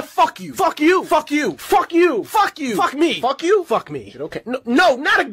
what? Fuck you. Fuck you. Fuck you. Fuck you. Fuck you. Fuck me. Fuck you. Fuck me. Okay. No, no, not again.